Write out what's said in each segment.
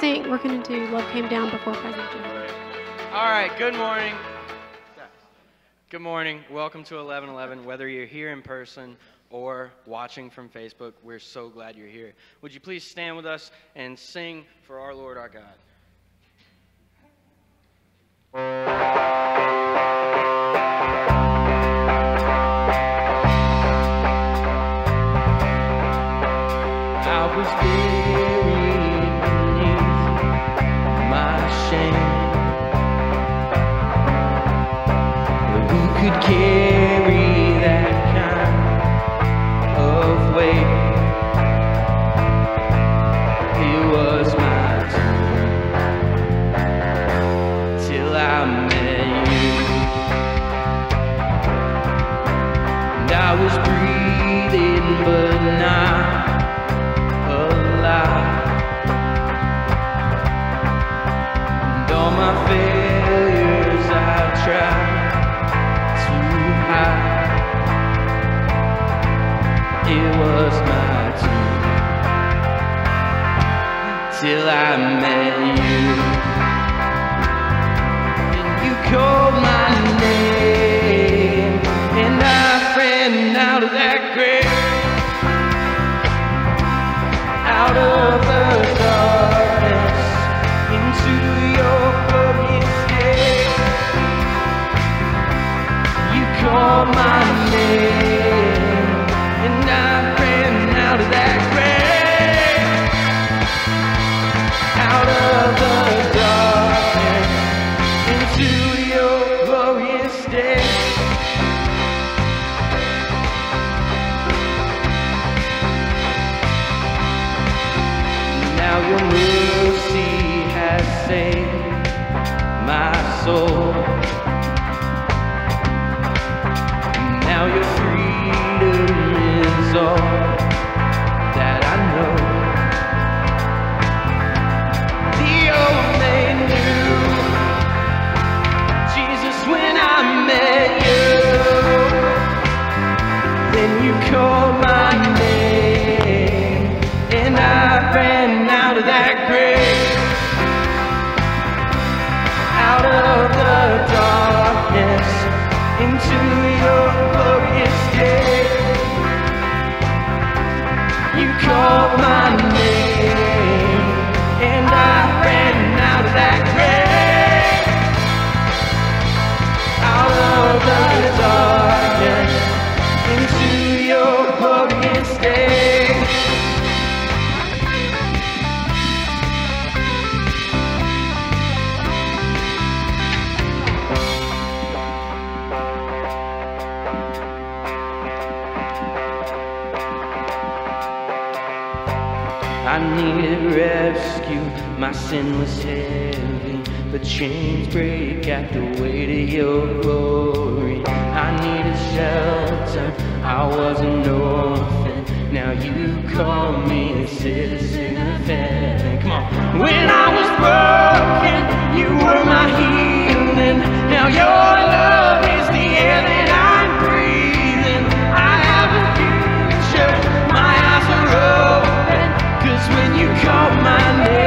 sing. We're going to do Love Came Down Before Present Joy. All right, good morning. Good morning. Welcome to 1111. Whether you're here in person or watching from Facebook, we're so glad you're here. Would you please stand with us and sing for our Lord our God? Who till I met my my sin was heavy, but chains break at the weight of your glory. I needed shelter, I was an orphan, now you call me a citizen of heaven. Come on. When I was broken, you were my healing, now your love is the air that I'm breathing. I have a future, my eyes are open, cause when you called my name,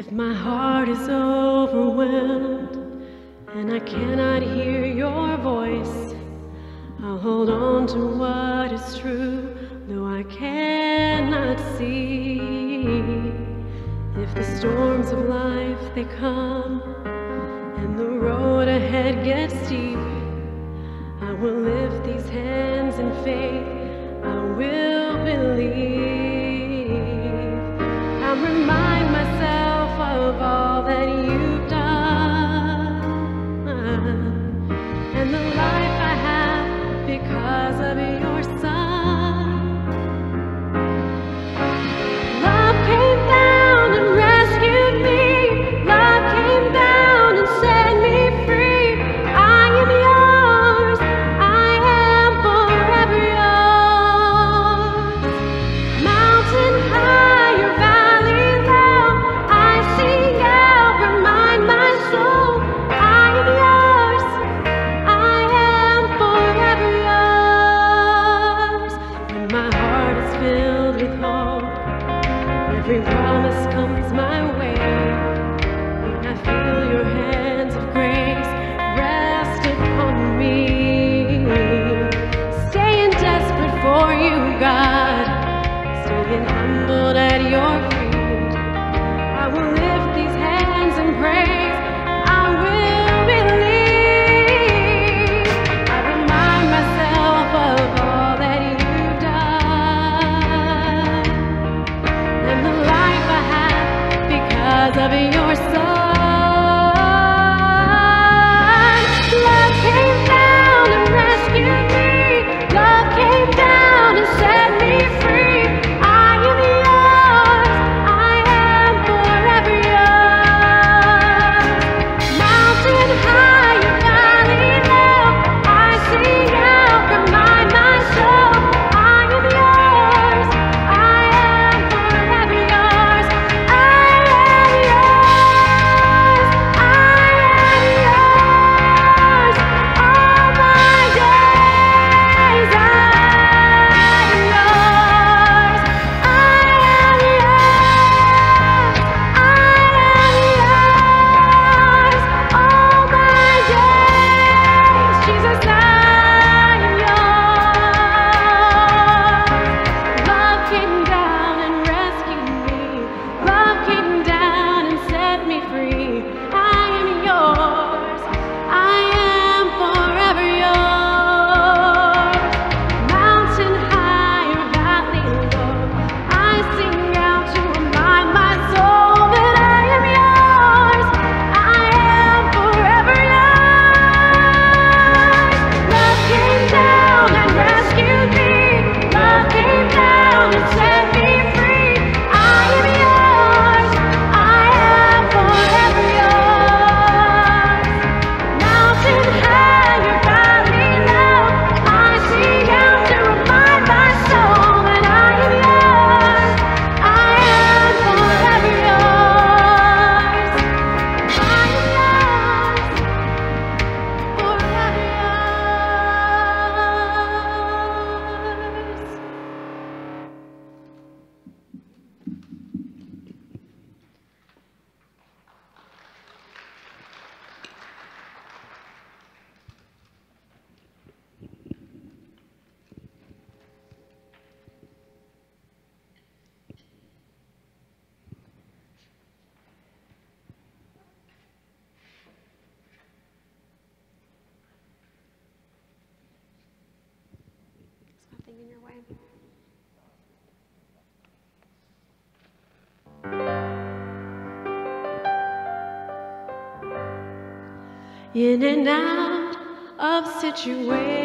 If my heart is overwhelmed and I cannot hear your voice, I'll hold on to what is true, though I cannot see. If the storms of life they come and the road ahead gets steep, I will lift these hands in faith. I feel in and out of situations.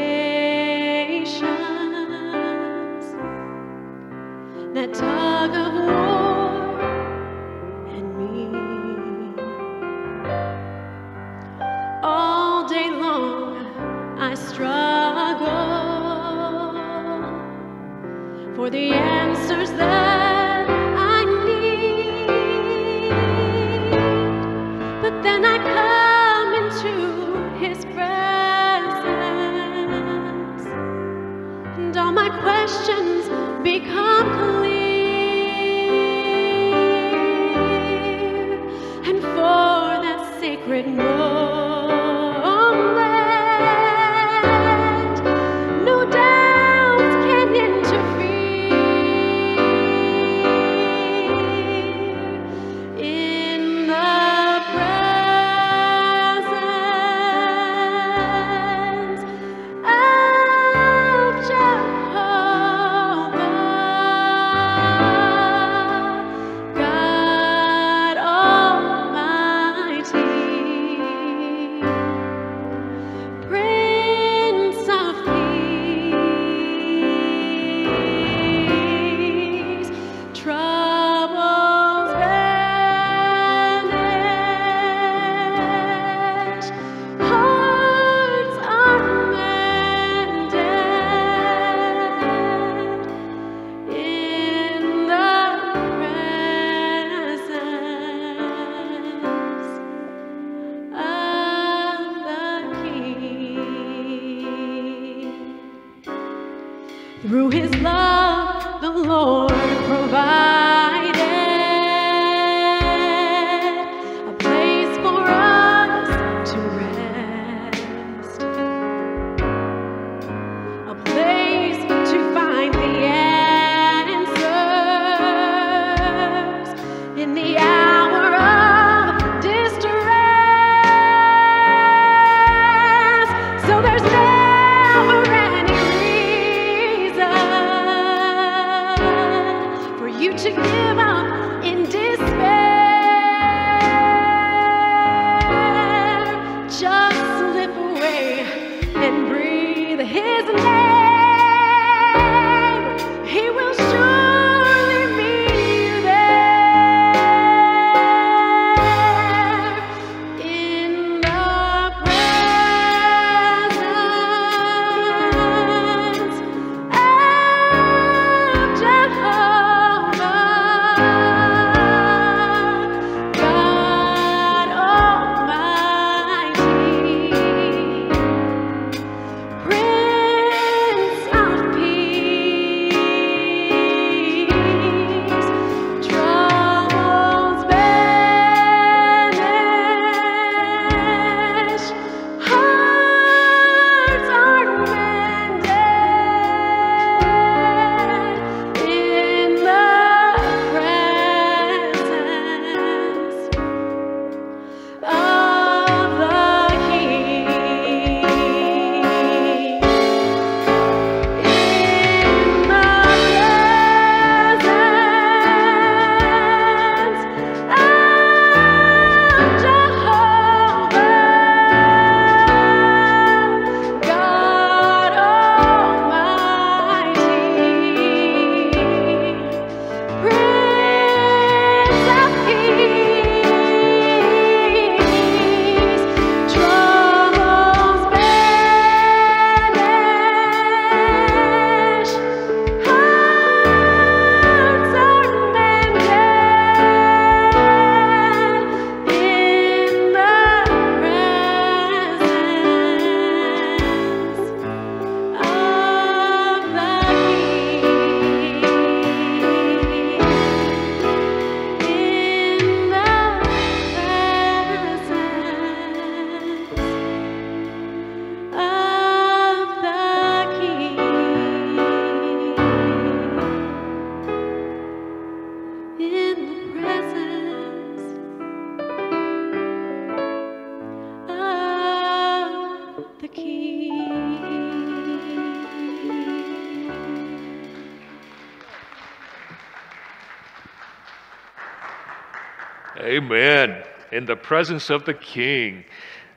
In the presence of the King.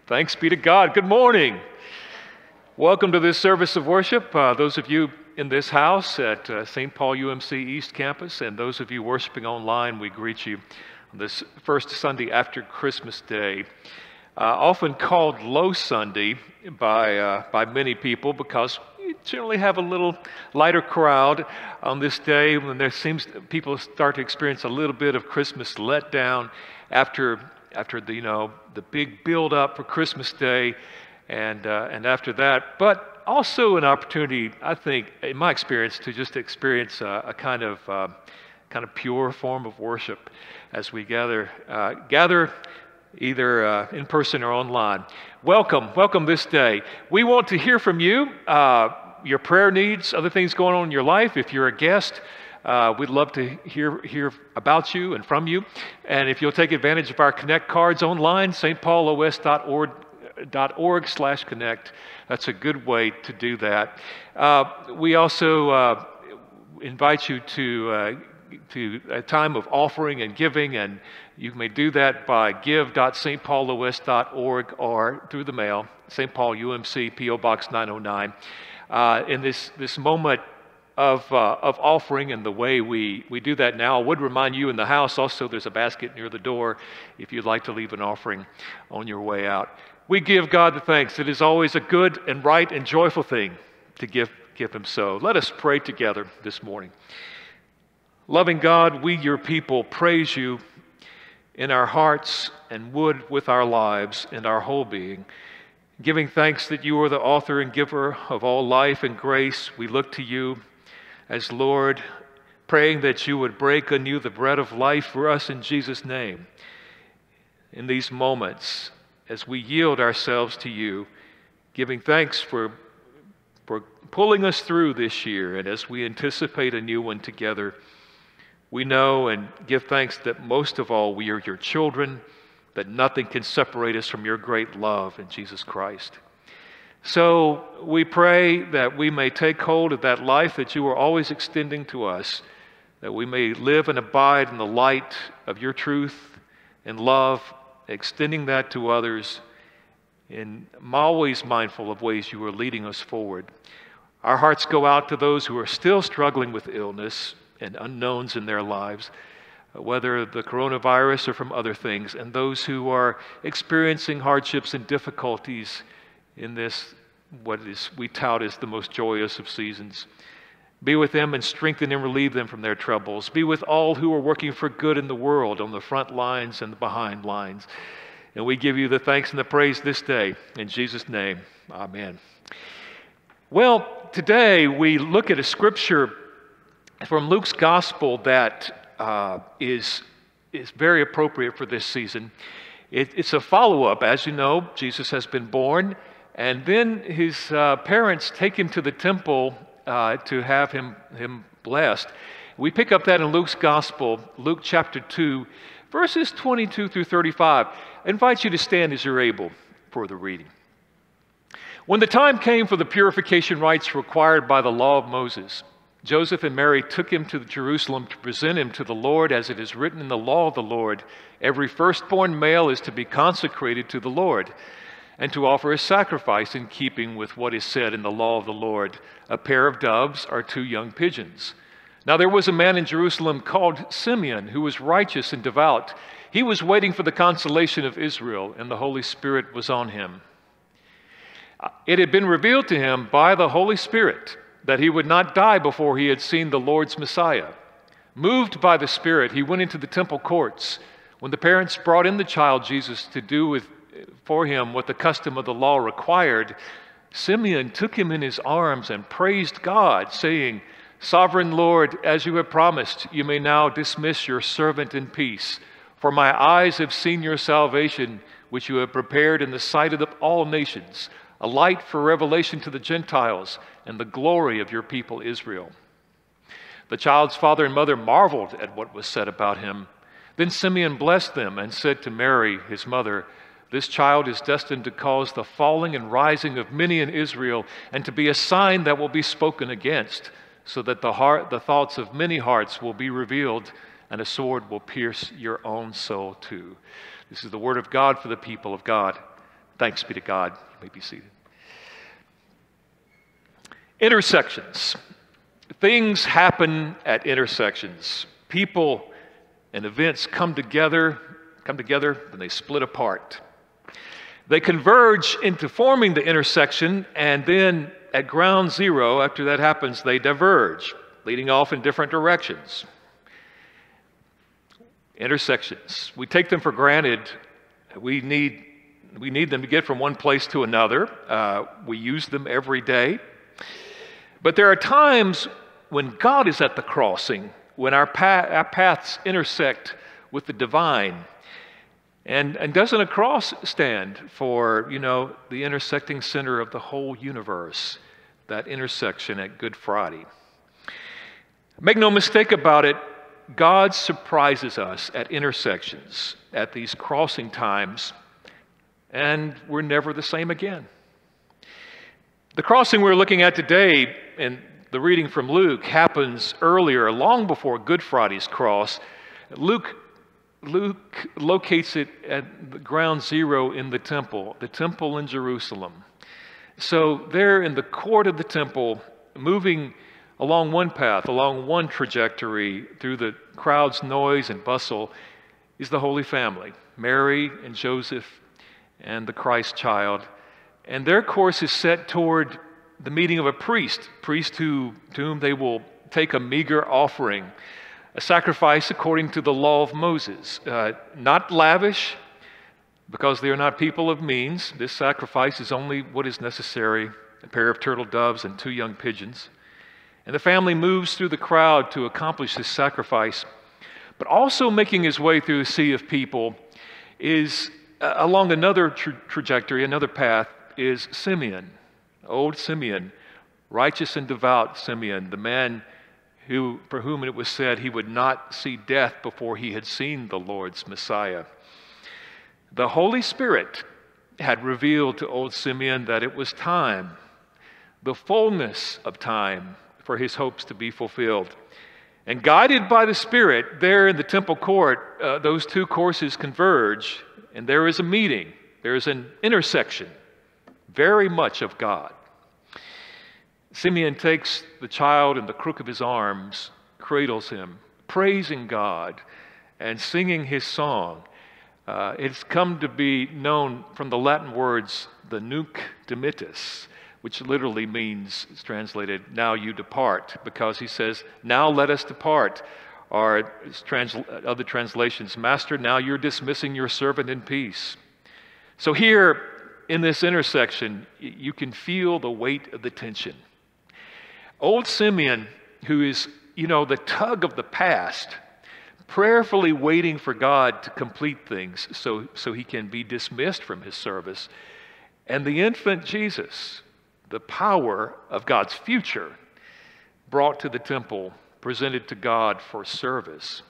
Thanks be to God. Good morning. Welcome to this service of worship. Uh, those of you in this house at uh, St. Paul UMC East Campus, and those of you worshiping online, we greet you on this first Sunday after Christmas Day. Uh, often called Low Sunday by, uh, by many people because you generally have a little lighter crowd on this day when there seems people start to experience a little bit of Christmas letdown after after the you know the big build up for Christmas Day, and uh, and after that, but also an opportunity, I think, in my experience, to just experience a, a kind of uh, kind of pure form of worship as we gather uh, gather either uh, in person or online. Welcome, welcome this day. We want to hear from you, uh, your prayer needs, other things going on in your life. If you're a guest, uh, we'd love to hear, hear about you and from you. And if you'll take advantage of our Connect cards online, stpaulos.org org slash connect. That's a good way to do that. Uh, we also uh, invite you to uh, to a time of offering and giving, and you may do that by give.stpaulos.org or through the mail, St. Paul UMC, P.O. Box 909. Uh, in this, this moment of, uh, of offering and the way we, we do that now, I would remind you in the house also there's a basket near the door if you'd like to leave an offering on your way out. We give God the thanks. It is always a good and right and joyful thing to give, give Him so. Let us pray together this morning. Loving God, we, your people, praise you in our hearts and would with our lives and our whole being. Giving thanks that you are the author and giver of all life and grace, we look to you as Lord, praying that you would break anew the bread of life for us in Jesus' name. In these moments, as we yield ourselves to you, giving thanks for, for pulling us through this year, and as we anticipate a new one together, we know and give thanks that most of all we are your children, that nothing can separate us from your great love in Jesus Christ. So we pray that we may take hold of that life that you are always extending to us, that we may live and abide in the light of your truth and love, extending that to others, and I'm always mindful of ways you are leading us forward. Our hearts go out to those who are still struggling with illness and unknowns in their lives, whether the coronavirus or from other things, and those who are experiencing hardships and difficulties in this, what is we tout as the most joyous of seasons. Be with them and strengthen and relieve them from their troubles. Be with all who are working for good in the world on the front lines and the behind lines. And we give you the thanks and the praise this day. In Jesus' name, amen. Well, today we look at a scripture from Luke's gospel that uh, is is very appropriate for this season. It, it's a follow up. As you know, Jesus has been born, and then his uh, parents take him to the temple uh, to have him, him blessed. We pick up that in Luke's gospel, Luke chapter 2, verses 22 through 35. I invite you to stand as you're able for the reading. When the time came for the purification rites required by the law of Moses, Joseph and Mary took him to Jerusalem to present him to the Lord, as it is written in the law of the Lord every firstborn male is to be consecrated to the Lord, and to offer a sacrifice in keeping with what is said in the law of the Lord a pair of doves or two young pigeons. Now there was a man in Jerusalem called Simeon who was righteous and devout. He was waiting for the consolation of Israel, and the Holy Spirit was on him. It had been revealed to him by the Holy Spirit that he would not die before he had seen the Lord's Messiah. Moved by the Spirit, he went into the temple courts. When the parents brought in the child Jesus to do with, for him what the custom of the law required, Simeon took him in his arms and praised God, saying, Sovereign Lord, as you have promised, you may now dismiss your servant in peace. For my eyes have seen your salvation, which you have prepared in the sight of the, all nations, a light for revelation to the Gentiles and the glory of your people Israel. The child's father and mother marveled at what was said about him. Then Simeon blessed them and said to Mary, his mother, This child is destined to cause the falling and rising of many in Israel, and to be a sign that will be spoken against, so that the, heart, the thoughts of many hearts will be revealed, and a sword will pierce your own soul too. This is the word of God for the people of God. Thanks be to God. You may be seated. Intersections. Things happen at intersections. People and events come together, come together, then they split apart. They converge into forming the intersection, and then at ground zero, after that happens, they diverge, leading off in different directions. Intersections. We take them for granted. We need we need them to get from one place to another. Uh, we use them every day. But there are times when God is at the crossing, when our, path, our paths intersect with the divine. And, and doesn't a cross stand for, you know, the intersecting center of the whole universe, that intersection at Good Friday? Make no mistake about it, God surprises us at intersections, at these crossing times and we're never the same again. The crossing we're looking at today, in the reading from Luke, happens earlier, long before Good Friday's cross. Luke, Luke locates it at ground zero in the temple, the temple in Jerusalem. So, there in the court of the temple, moving along one path, along one trajectory through the crowd's noise and bustle, is the Holy Family Mary and Joseph and the Christ child. And their course is set toward the meeting of a priest, priest who, to whom they will take a meager offering, a sacrifice according to the law of Moses. Uh, not lavish, because they are not people of means. This sacrifice is only what is necessary a pair of turtle doves and two young pigeons. And the family moves through the crowd to accomplish this sacrifice. But also making his way through a sea of people is uh, along another tra- trajectory, another path, is Simeon, old Simeon, righteous and devout Simeon, the man who, for whom it was said he would not see death before he had seen the Lord's Messiah. The Holy Spirit had revealed to old Simeon that it was time, the fullness of time, for his hopes to be fulfilled. And guided by the Spirit, there in the temple court, uh, those two courses converge, and there is a meeting, there is an intersection, very much of God. Simeon takes the child in the crook of his arms, cradles him, praising God and singing his song. Uh, it's come to be known from the Latin words, the Nunc Dimittis, which literally means, it's translated, now you depart, because he says, now let us depart. Or other translations, Master, now you're dismissing your servant in peace. So here in this intersection, you can feel the weight of the tension. Old Simeon, who is, you know, the tug of the past, prayerfully waiting for God to complete things so, so he can be dismissed from his service. And the infant Jesus, the power of God's future, brought to the temple, presented to God for service.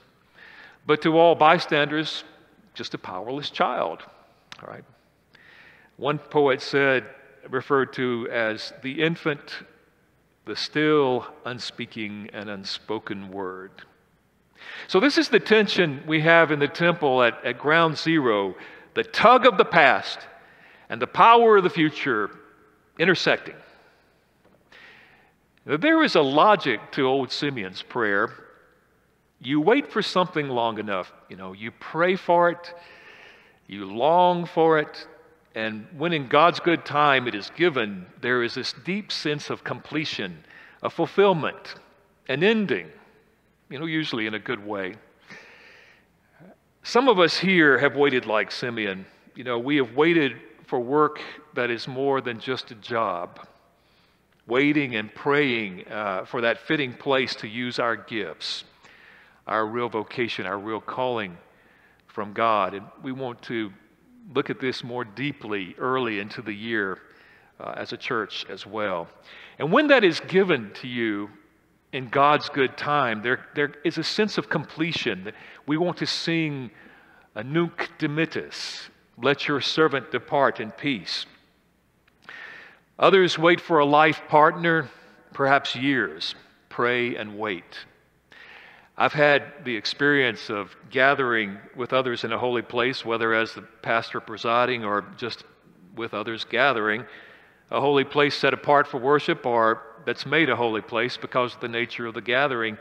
But to all bystanders, just a powerless child. All right. One poet said, referred to as the infant the still, unspeaking, and unspoken word. So, this is the tension we have in the temple at, at ground zero the tug of the past and the power of the future intersecting. There is a logic to old Simeon's prayer. You wait for something long enough, you know, you pray for it, you long for it, and when in God's good time it is given, there is this deep sense of completion, a fulfillment, an ending, you know, usually in a good way. Some of us here have waited like Simeon. You know, we have waited for work that is more than just a job, waiting and praying uh, for that fitting place to use our gifts, our real vocation, our real calling from God. And we want to look at this more deeply early into the year uh, as a church as well. And when that is given to you in God's good time, there, there is a sense of completion. That we want to sing a nunc dimittis, let your servant depart in peace. Others wait for a life partner, perhaps years, pray and wait. I've had the experience of gathering with others in a holy place, whether as the pastor presiding or just with others gathering, a holy place set apart for worship or that's made a holy place because of the nature of the gathering,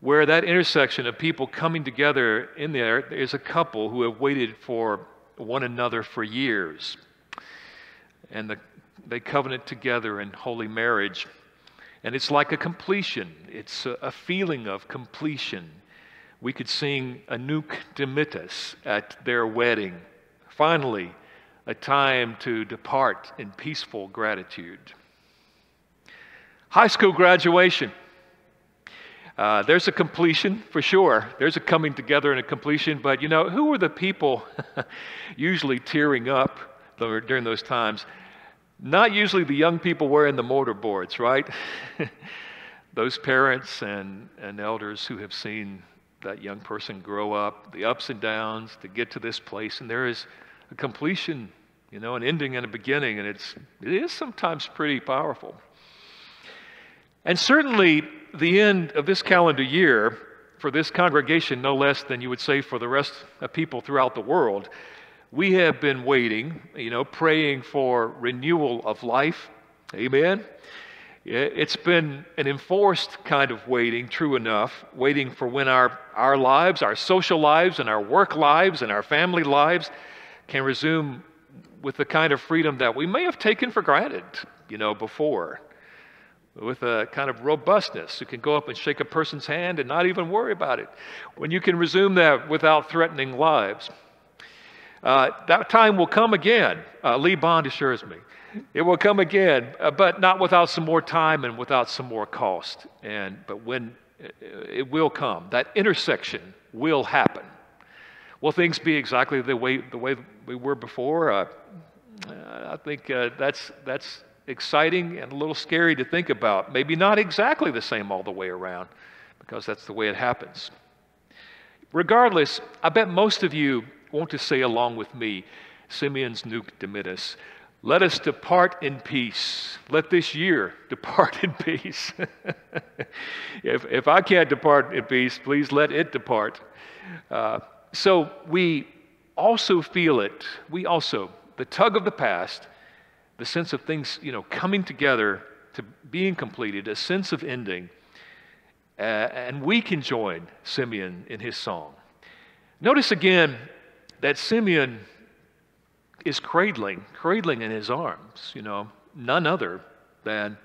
where that intersection of people coming together in there is a couple who have waited for one another for years. And the, they covenant together in holy marriage. And it's like a completion, it's a, feeling of completion. We could sing a nunc dimittis at their wedding. Finally, a time to depart in peaceful gratitude. High school graduation. Uh, there's a completion for sure. There's a coming together and a completion, but you know, who were the people usually tearing up during those times? Not usually the young people wearing the mortarboards, right? Those parents and, and elders who have seen that young person grow up, the ups and downs to get to this place, and there is a completion, you know, an ending and a beginning, and it's it is sometimes pretty powerful. And certainly the end of this calendar year for this congregation, no less than you would say for the rest of people throughout the world, we have been waiting, you know, praying for renewal of life. Amen. It's been an enforced kind of waiting, true enough, waiting for when our, our lives, our social lives, and our work lives, and our family lives can resume with the kind of freedom that we may have taken for granted, you know, before. With a kind of robustness. You can go up and shake a person's hand and not even worry about it. When you can resume that without threatening lives. Uh, that time will come again. Uh, Lee Bond assures me. It will come again, uh, but not without some more time and without some more cost. And, but when uh, it will come, that intersection will happen. Will things be exactly the way, the way we were before? Uh, I think uh, that's, that's exciting and a little scary to think about. Maybe not exactly the same all the way around, because that's the way it happens. Regardless, I bet most of you want to say along with me Simeon's Nunc Dimittis. Let us depart in peace. Let this year depart in peace. if, if I can't depart in peace, please let it depart. Uh, so we also feel it. We also, the tug of the past, the sense of things, you know, coming together to being completed, a sense of ending. Uh, and we can join Simeon in his song. Notice again that Simeon is cradling, cradling in his arms, you know, none other than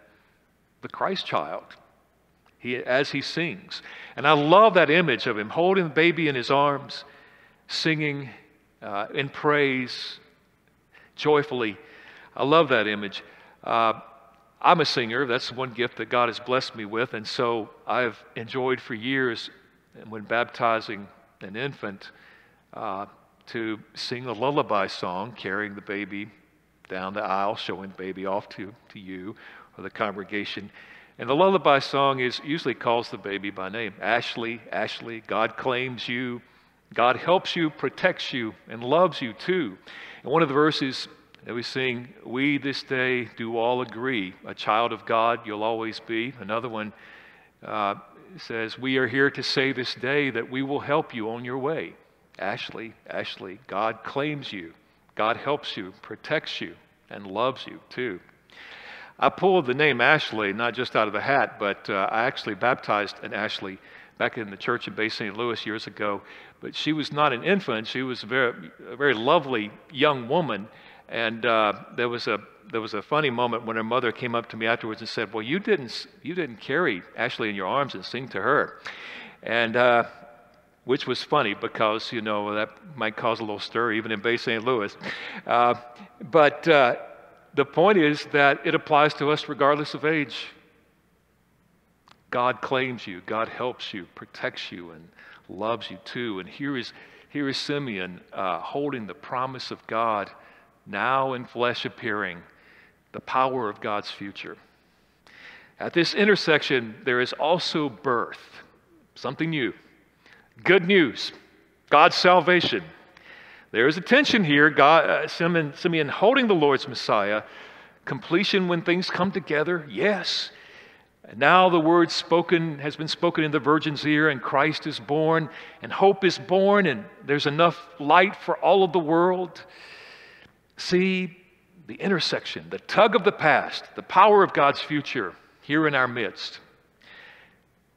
the Christ child he, as he sings. And I love that image of him holding the baby in his arms, singing uh, in praise joyfully. I love that image. Uh, I'm a singer. That's one gift that God has blessed me with. And so I've enjoyed for years when baptizing an infant uh, to sing a lullaby song, carrying the baby down the aisle, showing the baby off to, to you or the congregation. And the lullaby song is usually calls the baby by name Ashley, Ashley, God claims you, God helps you, protects you, and loves you too. And one of the verses that we sing, We this day do all agree, a child of God you'll always be. Another one uh, says, We are here to say this day that we will help you on your way. Ashley, Ashley, God claims you, God helps you, protects you, and loves you too. I pulled the name Ashley not just out of the hat, but uh, I actually baptized an Ashley back in the church in Bay St. Louis years ago. But she was not an infant; she was a very, a very lovely young woman. And uh, there was a there was a funny moment when her mother came up to me afterwards and said, "Well, you didn't you didn't carry Ashley in your arms and sing to her," and uh, which was funny because, you know, that might cause a little stir even in Bay St. Louis. Uh, but uh, the point is that it applies to us regardless of age. God claims you, God helps you, protects you, and loves you too. And here is, here is Simeon uh, holding the promise of God now in flesh appearing, the power of God's future. At this intersection, there is also birth, something new. Good news God's salvation. There is a tension here. God, uh, Simeon, Simeon holding the Lord's Messiah. Completion when things come together, yes. And now the word spoken has been spoken in the virgin's ear, and Christ is born, and hope is born, and there's enough light for all of the world. See the intersection, the tug of the past, the power of God's future here in our midst.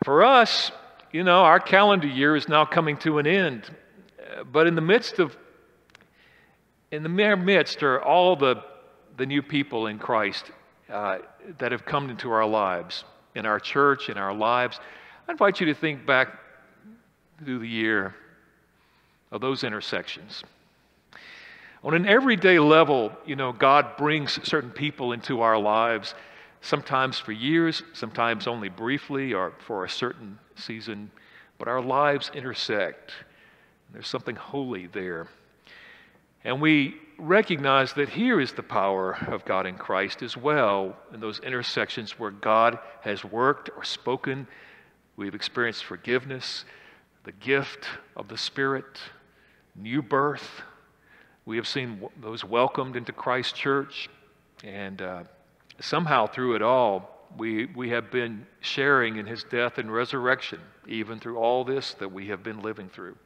For us, you know, our calendar year is now coming to an end. But in the midst of, in the mere midst are all the, the new people in Christ uh, that have come into our lives, in our church, in our lives. I invite you to think back through the year of those intersections. On an everyday level, you know, God brings certain people into our lives, sometimes for years, sometimes only briefly or for a certain season, but our lives intersect. There's something holy there. And we recognize that here is the power of God in Christ as well, in those intersections where God has worked or spoken. We've experienced forgiveness, the gift of the Spirit, new birth. We have seen those welcomed into Christ's church. And uh, somehow through it all, we, we have been sharing in his death and resurrection, even through all this that we have been living through.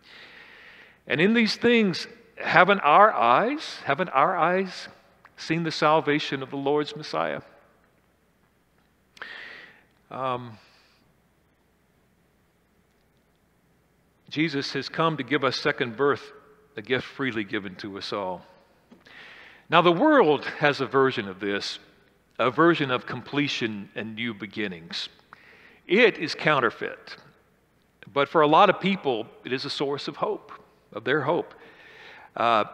And in these things, haven't our eyes, haven't our eyes seen the salvation of the Lord's Messiah? Um, Jesus has come to give us second birth, a gift freely given to us all. Now, the world has a version of this a version of completion and new beginnings. It is counterfeit, but for a lot of people, it is a source of hope, of their hope. Uh,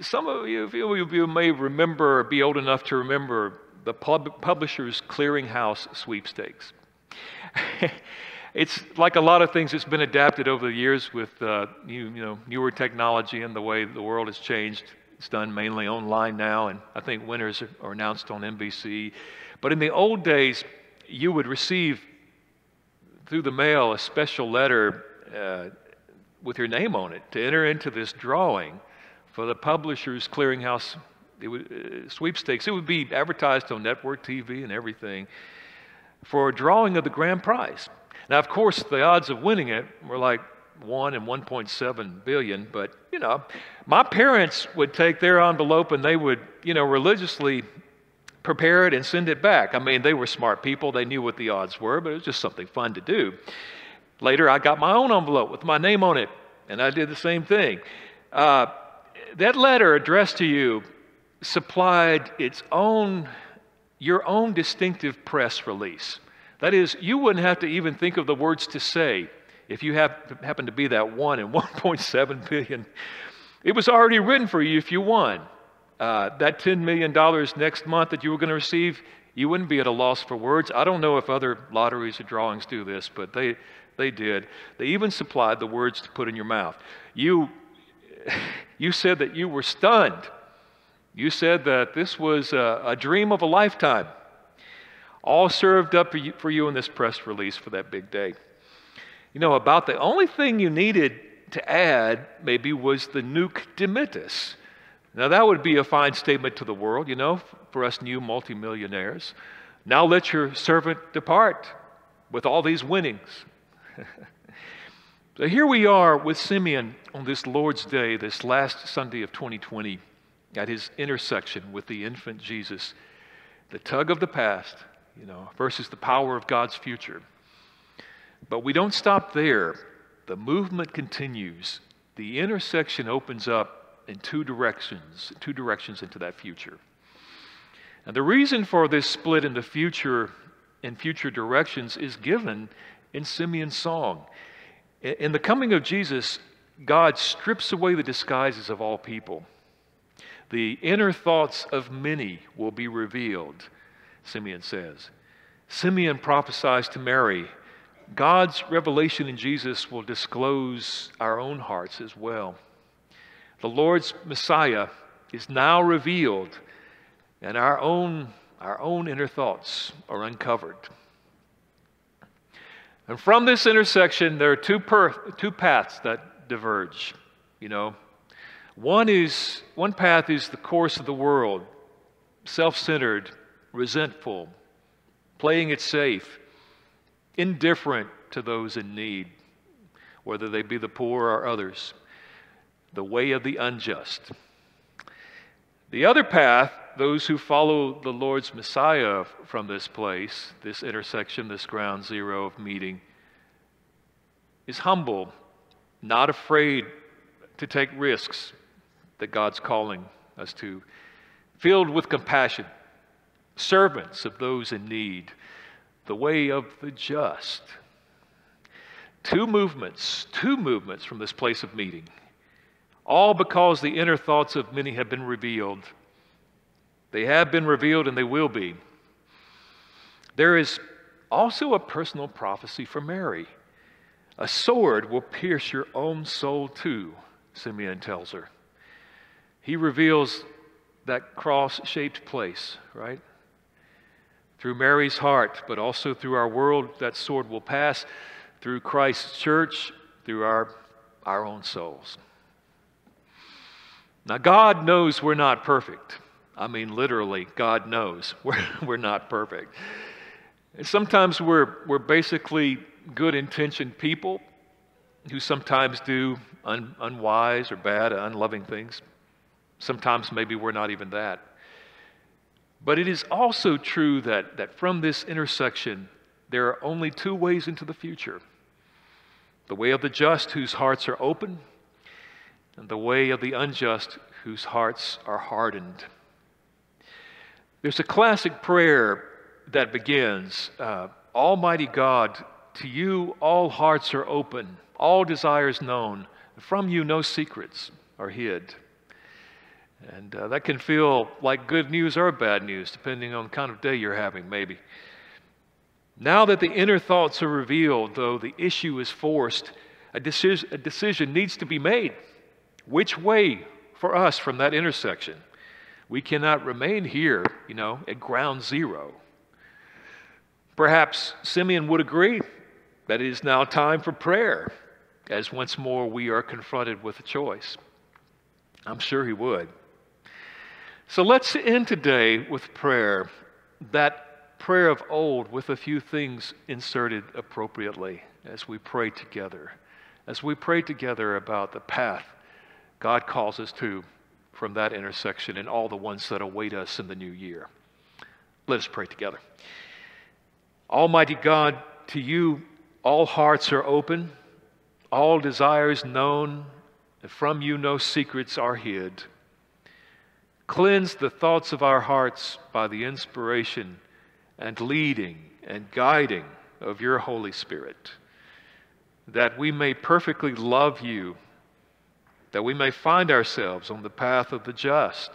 some of you, you may remember, be old enough to remember the pub- Publishers Clearinghouse sweepstakes. it's like a lot of things, it's been adapted over the years with uh, new, you know, newer technology and the way the world has changed. It's done mainly online now, and I think winners are, announced on NBC. But in the old days, you would receive through the mail a special letter uh, with your name on it to enter into this drawing for the Publishers Clearinghouse it would, uh, sweepstakes. It would be advertised on network TV and everything for a drawing of the grand prize. Now, of course, the odds of winning it were like 1 and 1.7 billion, but you know, my parents would take their envelope and they would, you know, religiously prepare it and send it back. I mean, they were smart people, they knew what the odds were, but it was just something fun to do. Later, I got my own envelope with my name on it, and I did the same thing. Uh, that letter addressed to you supplied its own, your own distinctive press release. That is, you wouldn't have to even think of the words to say if you have, happen to be that one in 1.7 billion. It was already written for you if you won. Uh, that $10 million next month that you were going to receive, you wouldn't be at a loss for words. I don't know if other lotteries or drawings do this, but they, they did. They even supplied the words to put in your mouth. You, you said that you were stunned. You said that this was a, a dream of a lifetime. All served up for you, for you in this press release for that big day. You know, about the only thing you needed to add maybe was the Nunc Dimittis. Now, that would be a fine statement to the world, you know, for us new multimillionaires. Now let your servant depart with all these winnings. so here we are with Simeon on this Lord's Day, this last Sunday of 2020, at his intersection with the infant Jesus. The tug of the past, you know, versus the power of God's future. But we don't stop there. The movement continues. The intersection opens up in two directions, two directions into that future. And the reason for this split in the future in future directions is given in Simeon's song. In the coming of Jesus, God strips away the disguises of all people. The inner thoughts of many will be revealed, Simeon says. Simeon prophesies to Mary God's revelation in Jesus will disclose our own hearts as well. The Lord's Messiah is now revealed, and our own, our own inner thoughts are uncovered. And from this intersection, there are two, per, two paths that diverge. You know, one is one path is the course of the world, self-centered, resentful, playing it safe, indifferent to those in need, whether they be the poor or others, the way of the unjust. The other path, those who follow the Lord's Messiah from this place, this intersection, this ground zero of meeting, is humble, not afraid to take risks that God's calling us to, filled with compassion, servants of those in need, the way of the just. Two movements, two movements from this place of meeting, all because the inner thoughts of many have been revealed they have been revealed and they will be. There is also a personal prophecy for Mary. A sword will pierce your own soul too, Simeon tells her. He reveals that cross shaped place, right? Through Mary's heart, but also through our world, that sword will pass through Christ's church, through our, our own souls. Now, God knows we're not perfect. I mean, literally, God knows we're, we're not perfect. And sometimes we're, we're basically good intentioned people who sometimes do un, unwise or bad, unloving things. Sometimes maybe we're not even that. But it is also true that, that from this intersection, there are only two ways into the future the way of the just, whose hearts are open, and the way of the unjust, whose hearts are hardened. There's a classic prayer that begins uh, Almighty God, to you all hearts are open, all desires known. From you no secrets are hid. And uh, that can feel like good news or bad news, depending on the kind of day you're having, maybe. Now that the inner thoughts are revealed, though the issue is forced, a, a decision needs to be made. Which way for us from that intersection? We cannot remain here, you know, at ground zero. Perhaps Simeon would agree that it is now time for prayer, as once more we are confronted with a choice. I'm sure he would. So let's end today with prayer, that prayer of old with a few things inserted appropriately as we pray together, as we pray together about the path God calls us to from that intersection and all the ones that await us in the new year. Let us pray together. Almighty God, to you all hearts are open, all desires known, and from you no secrets are hid. Cleanse the thoughts of our hearts by the inspiration and leading and guiding of your Holy Spirit, that we may perfectly love you, that we may find ourselves on the path of the just,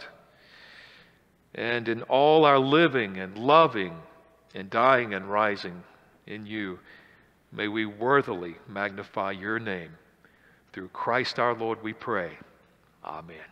and in all our living and loving and dying and rising in you, may we worthily magnify your name. Through Christ our Lord, we pray. Amen.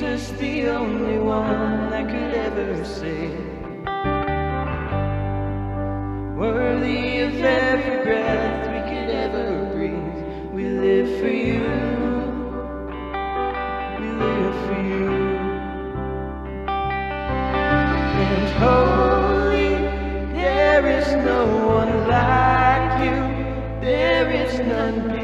Jesus, the only one that could ever save. Worthy of every breath we could ever breathe. We live for you. We live for you. And holy, there is no one like you. There is none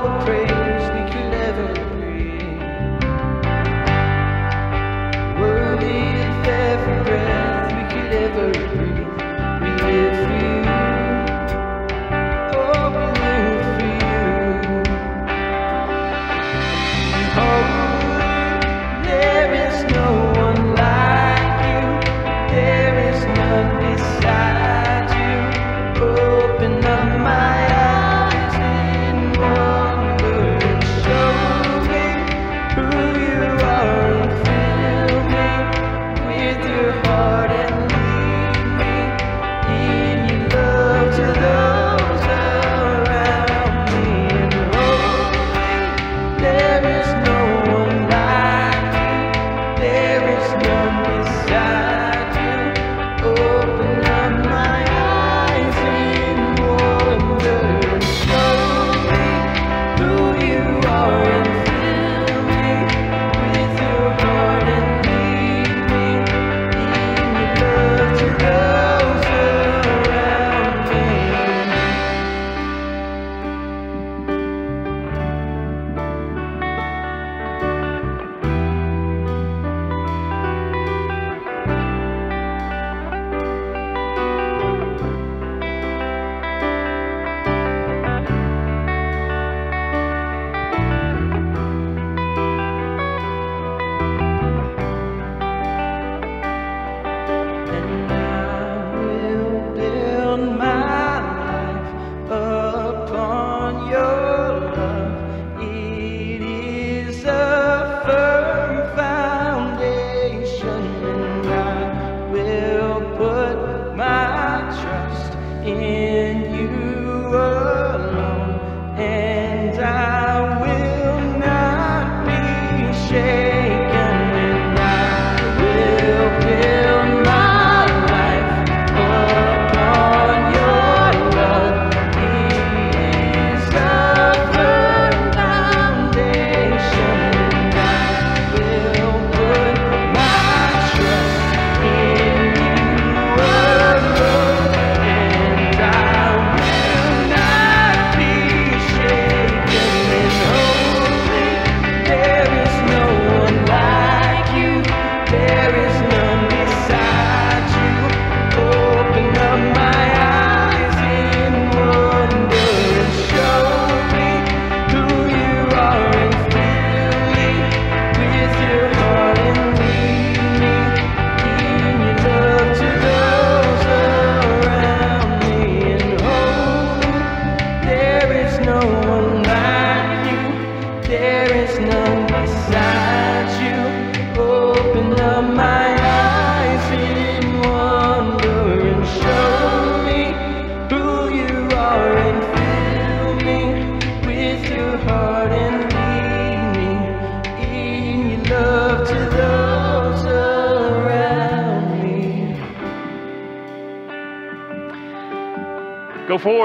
the praise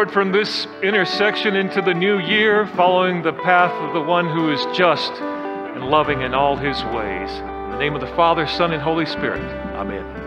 forward from this intersection into the new year, following the path of the one who is just and loving in all his ways. In the name of the Father, Son, and Holy Spirit. Amen.